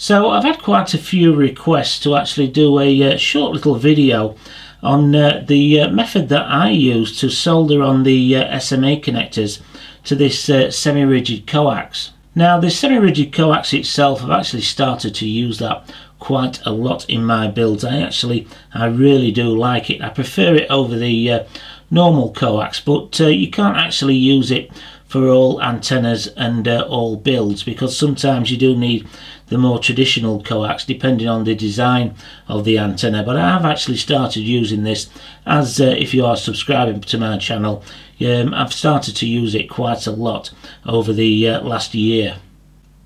So I've had quite a few requests to actually do a uh, short little video on uh, the uh, method that I use to solder on the uh, SMA connectors to this uh, semi-rigid coax. Now the semi-rigid coax itself, I've actually started to use that quite a lot in my builds. I actually, I really do like it. I prefer it over the uh, normal coax, but you can't actually use it for all antennas and all builds because sometimes you do need the more traditional coax depending on the design of the antenna but I have actually started using this as uh, if you are subscribing to my channel um, I've started to use it quite a lot over the uh, last year.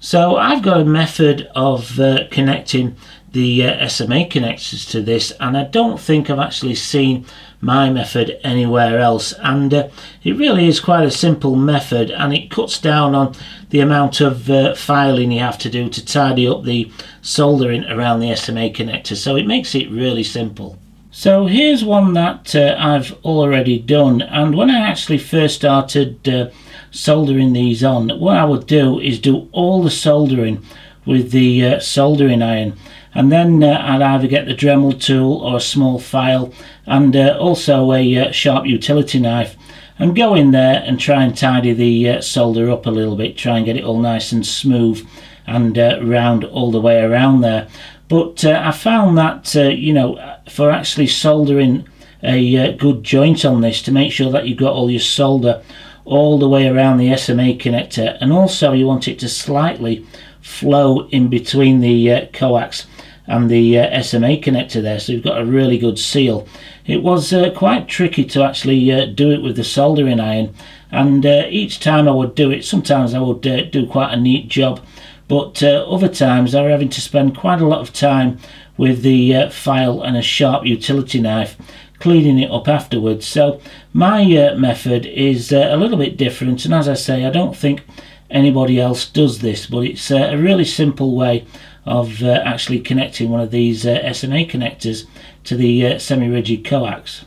So I've got a method of uh, connecting the uh, SMA connectors to this and I don't think I've actually seen my method anywhere else. And uh, it really is quite a simple method and it cuts down on the amount of uh, filing you have to do to tidy up the soldering around the SMA connector. So it makes it really simple. So here's one that uh, I've already done. And when I actually first started uh, soldering these on what I would do is do all the soldering with the uh, soldering iron and then uh, I'd either get the Dremel tool or a small file and uh, also a uh, sharp utility knife and go in there and try and tidy the uh, solder up a little bit try and get it all nice and smooth and uh, round all the way around there. But uh, I found that you know for actually soldering a good joint on this to make sure that you've got all your solder all the way around the SMA connector and also you want it to slightly flow in between the coax and the uh, SMA connector there so you've got a really good seal. It was uh, quite tricky to actually uh, do it with the soldering iron and uh, each time I would do it sometimes I would uh, do quite a neat job but uh, other times I was having to spend quite a lot of time with the file and a sharp utility knife cleaning it up afterwards so my method is a little bit different and as I say I don't think anybody else does this but it's a really simple way of uh, actually connecting one of these uh, SMA connectors to the uh, semi-rigid coax.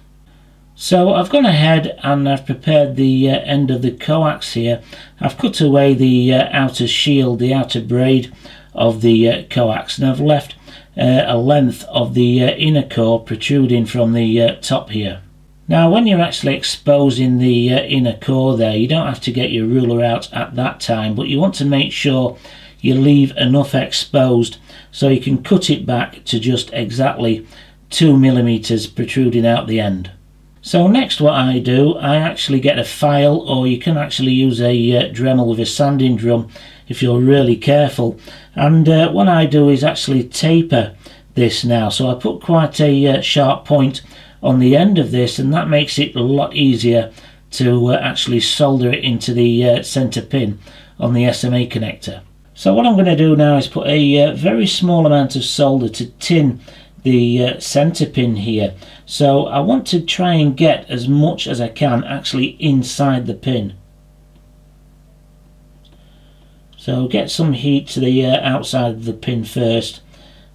So I've gone ahead and I've prepared the uh, end of the coax here. I've cut away the uh, outer shield, the outer braid of the uh, coax and I've left a length of the inner core protruding from the top here. Now when you're actually exposing the inner core there you don't have to get your ruler out at that time but you want to make sure you leave enough exposed so you can cut it back to just exactly two millimeters protruding out the end. So next what I do, I actually get a file or you can actually use a uh, Dremel with a sanding drum if you're really careful. And uh, what I do is actually taper this now. So I put quite a uh, sharp point on the end of this and that makes it a lot easier to uh, actually solder it into the uh, center pin on the SMA connector. So what I'm going to do now is put a uh, very small amount of solder to tin the uh, center pin here. So I want to try and get as much as I can actually inside the pin. So get some heat to the uh, outside of the pin first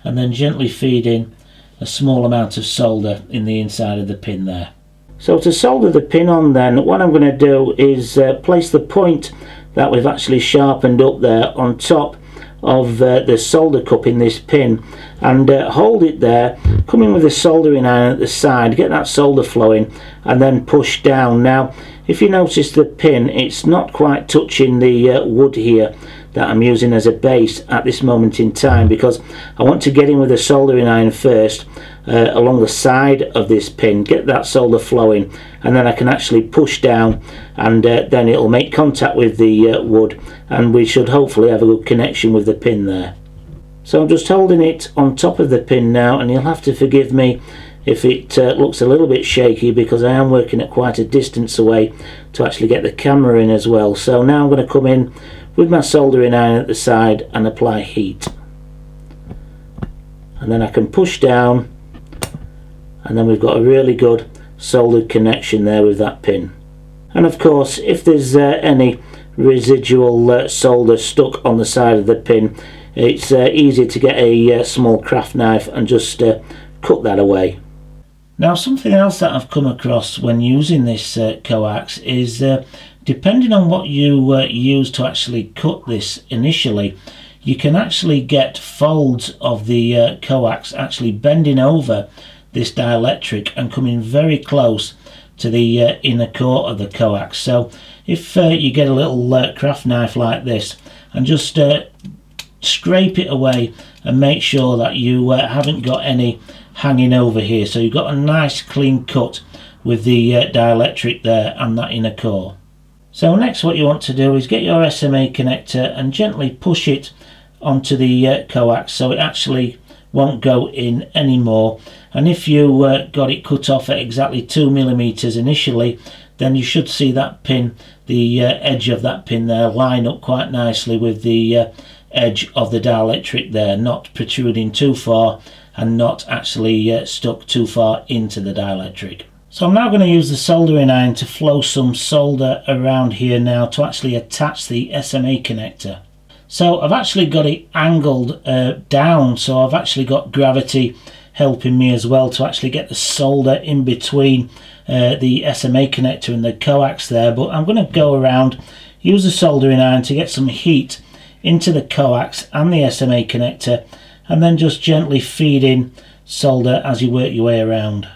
and then gently feed in a small amount of solder in the inside of the pin there. So to solder the pin on then, what I'm going to do is uh, place the point that we've actually sharpened up there on top of uh, the solder cup in this pin. And uh, hold it there come in with a soldering iron at the side get that solder flowing and then push down. Now if you notice the pin it's not quite touching the uh, wood here that I'm using as a base at this moment in time because I want to get in with a soldering iron first uh, along the side of this pin get that solder flowing and then I can actually push down and uh, then it'll make contact with the uh, wood and we should hopefully have a good connection with the pin there. So I'm just holding it on top of the pin now and you'll have to forgive me if it uh, looks a little bit shaky because I am working at quite a distance away to actually get the camera in as well. So now I'm going to come in with my soldering iron at the side and apply heat. And then I can push down and then we've got a really good soldered connection there with that pin. And of course if there's uh, any residual uh, solder stuck on the side of the pin it's uh, easy to get a uh, small craft knife and just uh, cut that away. Now something else that I've come across when using this uh, coax is depending on what you use to actually cut this initially you can actually get folds of the coax actually bending over this dielectric and coming very close to the uh, inner core of the coax. So if uh, you get a little uh, craft knife like this and just uh, scrape it away and make sure that you uh, haven't got any hanging over here. So you've got a nice clean cut with the uh, dielectric there and that inner core. So next what you want to do is get your SMA connector and gently push it onto the coax so it actually won't go in anymore and if you uh, got it cut off at exactly two millimeters initially then you should see that pin the uh, edge of that pin there line up quite nicely with the uh, edge of the dielectric there not protruding too far and not actually uh, stuck too far into the dielectric. So I'm now going to use the soldering iron to flow some solder around here now to actually attach the SMA connector. So I've actually got it angled uh, down so I've actually got gravity helping me as well to actually get the solder in between uh, the SMA connector and the coax there but I'm going to go around use the soldering iron to get some heat into the coax and the SMA connector and then just gently feed in solder as you work your way around.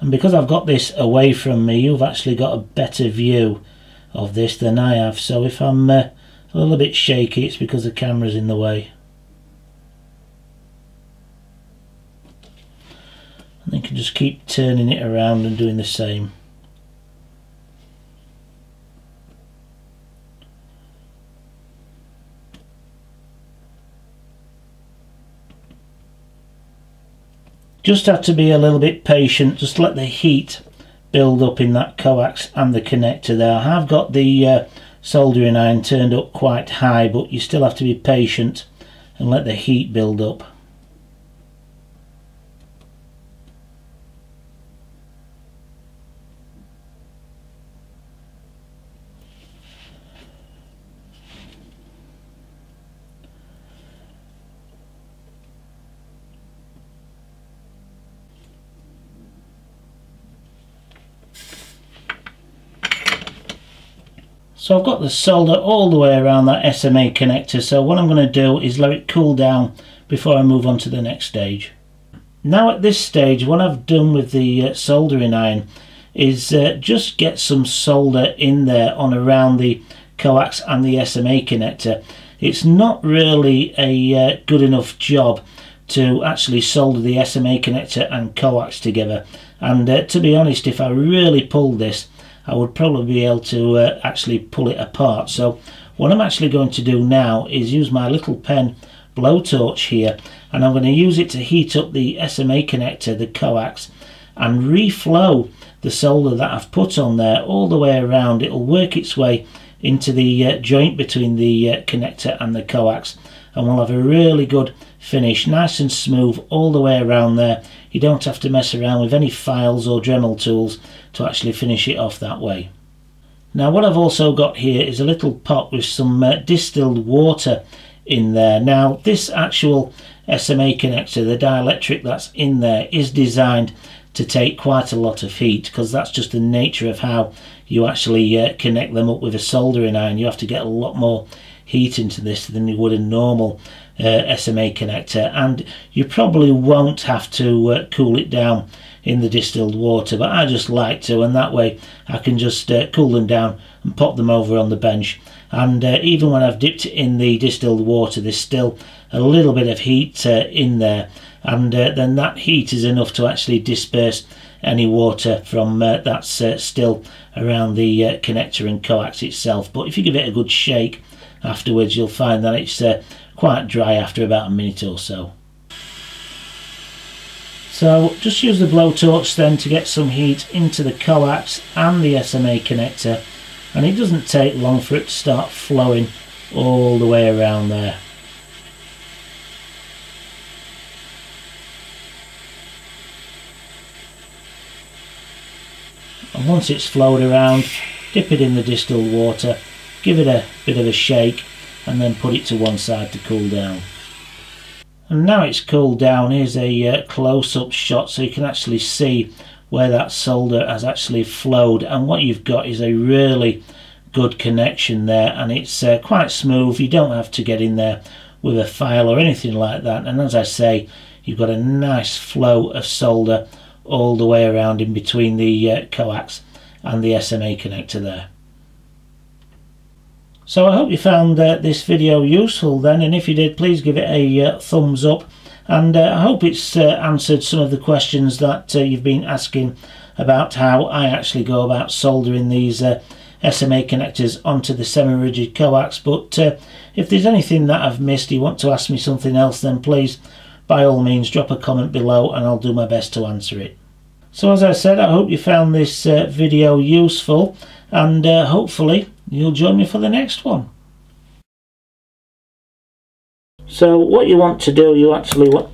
And because I've got this away from me, you've actually got a better view of this than I have. So if I'm uh, a little bit shaky, it's because the camera's in the way. And you can just keep turning it around and doing the same. Just have to be a little bit patient, just let the heat build up in that coax and the connector there. I have got the uh, soldering iron turned up quite high but you still have to be patient and let the heat build up. So I've got the solder all the way around that SMA connector so what I'm going to do is let it cool down before I move on to the next stage. Now at this stage what I've done with the uh, soldering iron is uh, just get some solder in there on around the coax and the SMA connector. It's not really a uh, good enough job to actually solder the SMA connector and coax together and uh, to be honest if I really pulled this I would probably be able to uh, actually pull it apart. So what I'm actually going to do now is use my little pen blowtorch here and I'm going to use it to heat up the SMA connector, the coax, and reflow the solder that I've put on there all the way around. It'll work its way into the uh, joint between the uh, connector and the coax and we'll have a really good finish, nice and smooth all the way around there. You don't have to mess around with any files or Dremel tools to actually finish it off that way. Now what I've also got here is a little pot with some uh, distilled water in there. Now this actual SMA connector, the dielectric that's in there, is designed to take quite a lot of heat because that's just the nature of how you actually uh, connect them up with a soldering iron. You have to get a lot more heat into this than you would a normal uh, SMA connector. And you probably won't have to uh, cool it down in the distilled water but I just like to and that way I can just uh, cool them down and pop them over on the bench. And uh, even when I've dipped it in the distilled water there's still a little bit of heat uh, in there. And uh, then that heat is enough to actually disperse any water from that's still around the connector and coax itself. But if you give it a good shake afterwards you'll find that it's uh, quite dry after about a minute or so. So just use the blowtorch then to get some heat into the coax and the SMA connector and it doesn't take long for it to start flowing all the way around there. And once it's flowed around, dip it in the distilled water give it a bit of a shake and then put it to one side to cool down. And now it's cooled down, here's a uh, close-up shot so you can actually see where that solder has actually flowed and what you've got is a really good connection there and it's uh, quite smooth you don't have to get in there with a file or anything like that and as I say you've got a nice flow of solder all the way around in between the uh, coax and the SMA connector there. So I hope you found uh, this video useful then and if you did please give it a uh, thumbs up and uh, I hope it's uh, answered some of the questions that uh, you've been asking about how I actually go about soldering these uh, SMA connectors onto the semi-rigid coax but if there's anything that I've missed you want to ask me something else then please by all means drop a comment below and I'll do my best to answer it. So as I said I hope you found this video useful and hopefully you'll join me for the next one. So what you want to do, you actually want